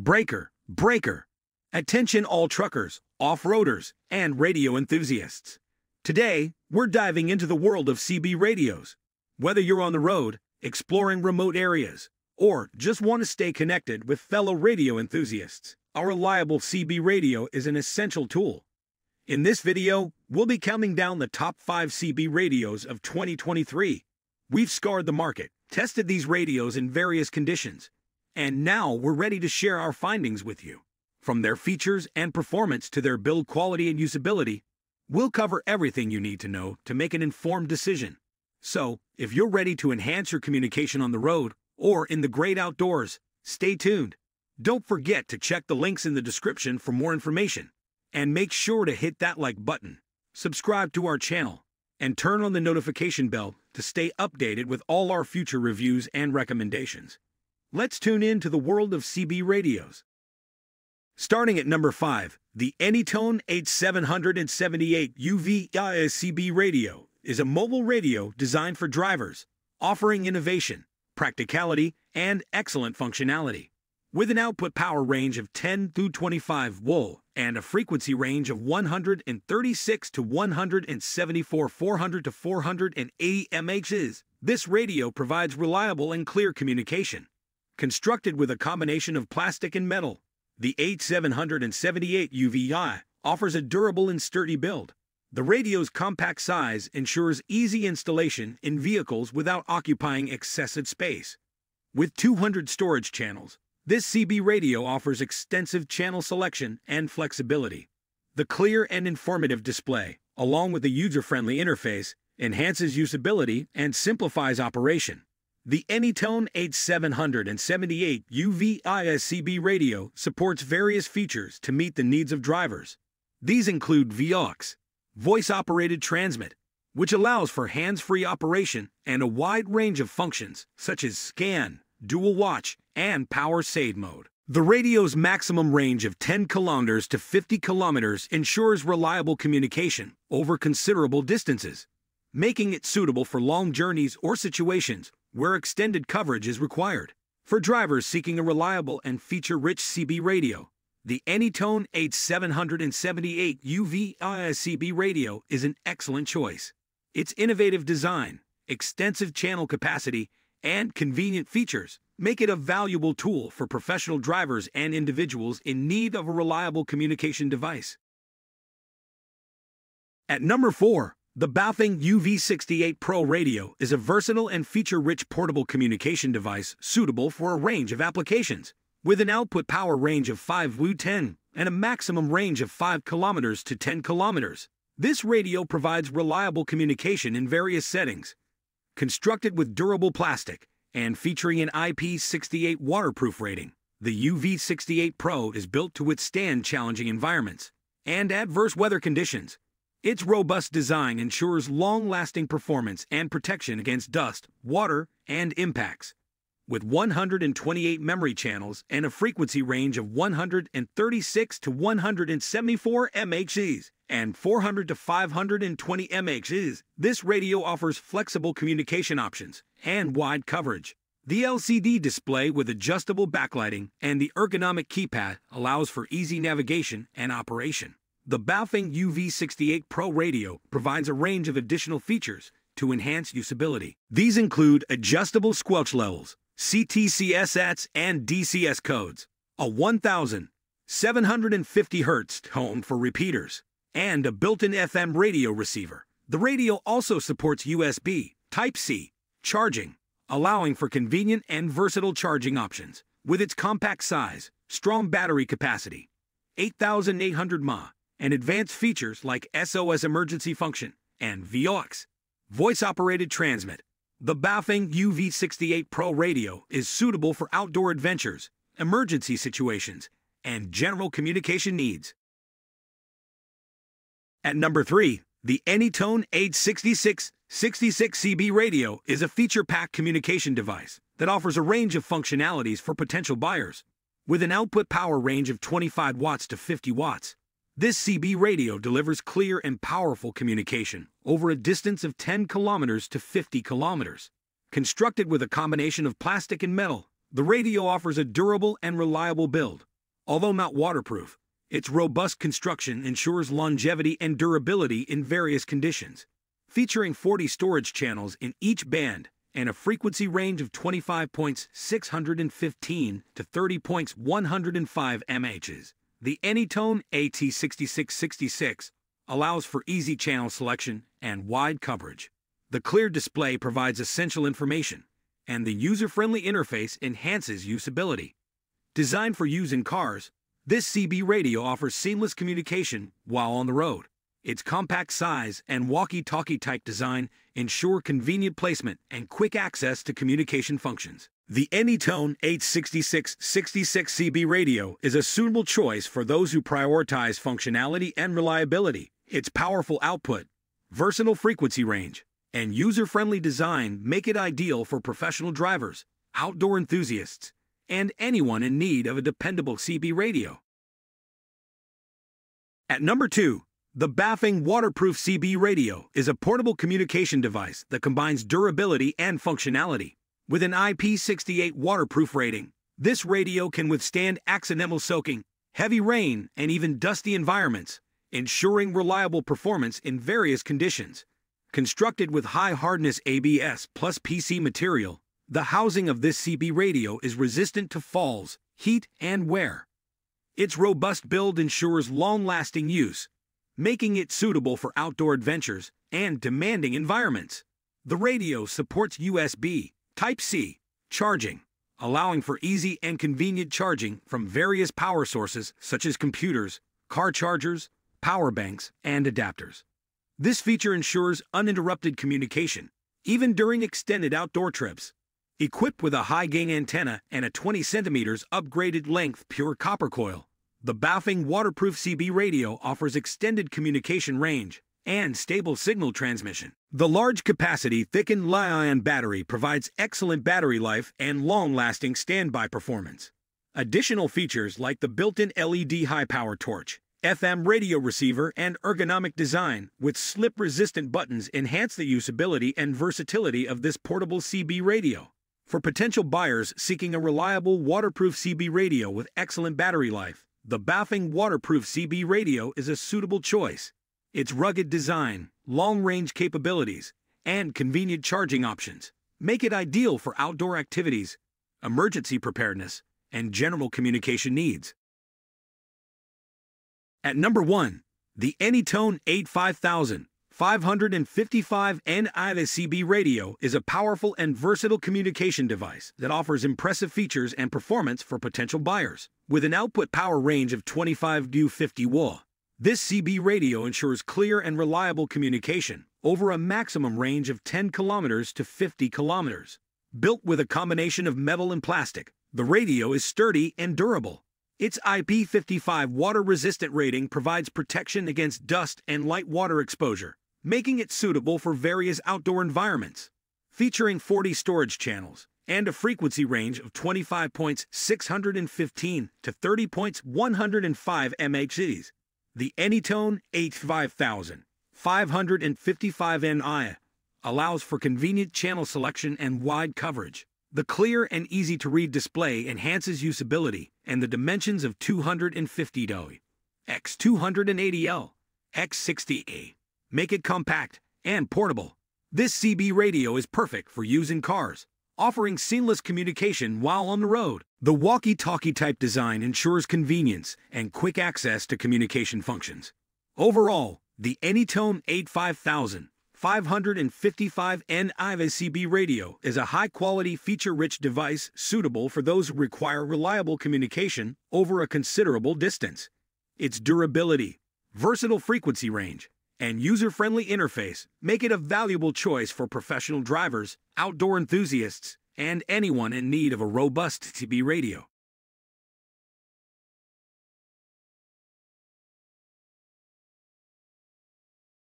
Breaker, breaker. Attention all truckers, off-roaders, and radio enthusiasts. Today, we're diving into the world of CB radios. Whether you're on the road, exploring remote areas, or just want to stay connected with fellow radio enthusiasts, a reliable CB radio is an essential tool. In this video, we'll be counting down the top 5 CB radios of 2023. We've scoured the market, tested these radios in various conditions, and now we're ready to share our findings with you. From their features and performance to their build quality and usability, we'll cover everything you need to know to make an informed decision. So, if you're ready to enhance your communication on the road or in the great outdoors, stay tuned. Don't forget to check the links in the description for more information. And make sure to hit that like button, subscribe to our channel, and turn on the notification bell to stay updated with all our future reviews and recommendations. Let's tune in to the world of CB radios. Starting at number 5, the Anytone AT-778 UV CB radio is a mobile radio designed for drivers, offering innovation, practicality, and excellent functionality. With an output power range of 10 through 25 wool and a frequency range of 136 to 174 400 to 480 MHz, this radio provides reliable and clear communication. Constructed with a combination of plastic and metal, the AT-778 UVI offers a durable and sturdy build. The radio's compact size ensures easy installation in vehicles without occupying excessive space. With 200 storage channels, this CB radio offers extensive channel selection and flexibility. The clear and informative display, along with the user-friendly interface, enhances usability and simplifies operation. The Anytone AT-778 UV-ISCB radio supports various features to meet the needs of drivers. These include VOX, voice-operated transmit, which allows for hands-free operation and a wide range of functions such as scan, dual watch, and power save mode. The radio's maximum range of 10 kilometers to 50 kilometers ensures reliable communication over considerable distances, making it suitable for long journeys or situations where extended coverage is required. For drivers seeking a reliable and feature-rich CB radio, the Anytone AT-778 UV CB radio is an excellent choice. Its innovative design, extensive channel capacity, and convenient features make it a valuable tool for professional drivers and individuals in need of a reliable communication device. At number 4, the Baofeng UV68 Pro radio is a versatile and feature-rich portable communication device suitable for a range of applications. With an output power range of 5 W 10 and a maximum range of 5 kilometers to 10 kilometers, this radio provides reliable communication in various settings. Constructed with durable plastic and featuring an IP68 waterproof rating, the UV68 Pro is built to withstand challenging environments and adverse weather conditions its robust design ensures long-lasting performance and protection against dust, water, and impacts. With 128 memory channels and a frequency range of 136 to 174 MHz and 400 to 520 MHz, this radio offers flexible communication options and wide coverage. The LCD display with adjustable backlighting and the ergonomic keypad allows for easy navigation and operation. The Baofeng UV68 Pro radio provides a range of additional features to enhance usability. These include adjustable squelch levels, CTCS and DCS codes, a 1750 Hz tone for repeaters, and a built-in FM radio receiver. The radio also supports USB, Type-C, charging, allowing for convenient and versatile charging options. With its compact size, strong battery capacity, 8,800 mAh, and advanced features like SOS emergency function and VOX, voice-operated transmit. The Baofeng UV68 Pro radio is suitable for outdoor adventures, emergency situations, and general communication needs. At number 3, the Anytone AT66 66CB radio is a feature-packed communication device that offers a range of functionalities for potential buyers. With an output power range of 25 watts to 50 watts, this CB radio delivers clear and powerful communication over a distance of 10 kilometers to 50 kilometers. Constructed with a combination of plastic and metal, the radio offers a durable and reliable build. Although not waterproof, its robust construction ensures longevity and durability in various conditions. Featuring 40 storage channels in each band and a frequency range of 25.615 to 30.105 mHz, the Anytone AT6666 allows for easy channel selection and wide coverage. The clear display provides essential information, and the user-friendly interface enhances usability. Designed for use in cars, this CB radio offers seamless communication while on the road. Its compact size and walkie-talkie type design ensure convenient placement and quick access to communication functions. The Anytone 866-66CB radio is a suitable choice for those who prioritize functionality and reliability. Its powerful output, versatile frequency range, and user-friendly design make it ideal for professional drivers, outdoor enthusiasts, and anyone in need of a dependable CB radio. At number 2, the Baofeng Waterproof CB radio is a portable communication device that combines durability and functionality. With an IP68 waterproof rating, this radio can withstand accidental soaking, heavy rain, and even dusty environments, ensuring reliable performance in various conditions. Constructed with high hardness ABS plus PC material, the housing of this CB radio is resistant to falls, heat, and wear. Its robust build ensures long lasting use, making it suitable for outdoor adventures and demanding environments. The radio supports USB, Type C, charging, allowing for easy and convenient charging from various power sources such as computers, car chargers, power banks, and adapters. This feature ensures uninterrupted communication, even during extended outdoor trips. Equipped with a high-gain antenna and a 20 centimeters upgraded length pure copper coil, the Baofeng waterproof CB radio offers extended communication range and stable signal transmission. The large capacity thickened Li-ion battery provides excellent battery life and long-lasting standby performance. Additional features like the built-in LED high-power torch FM radio receiver and ergonomic design with slip-resistant buttons enhance the usability and versatility of this portable CB radio. For potential buyers seeking a reliable waterproof CB radio with excellent battery life, the Baofeng waterproof CB radio is a suitable choice. Its rugged design, long-range capabilities, and convenient charging options make it ideal for outdoor activities, emergency preparedness, and general communication needs. At number 1, the Anytone 85000 555 NI-CB radio is a powerful and versatile communication device that offers impressive features and performance for potential buyers. With an output power range of 25 to 50 watt, this CB radio ensures clear and reliable communication over a maximum range of 10 kilometers to 50 kilometers. Built with a combination of metal and plastic, the radio is sturdy and durable, its IP55 water resistant rating provides protection against dust and light water exposure, making it suitable for various outdoor environments. Featuring 40 storage channels and a frequency range of 25.615 to 30.105 MHz, the Anytone 85000 555NI allows for convenient channel selection and wide coverage. The clear and easy to read display enhances usability, and the dimensions of 250 DOI x 280L x 60A make it compact and portable. This CB radio is perfect for use in cars, offering seamless communication while on the road. The walkie-talkie type design ensures convenience and quick access to communication functions. Overall, the Anytone 85000 555N CB radio is a high-quality, feature-rich device suitable for those who require reliable communication over a considerable distance. Its durability, versatile frequency range, and user-friendly interface make it a valuable choice for professional drivers, outdoor enthusiasts, and anyone in need of a robust CB radio.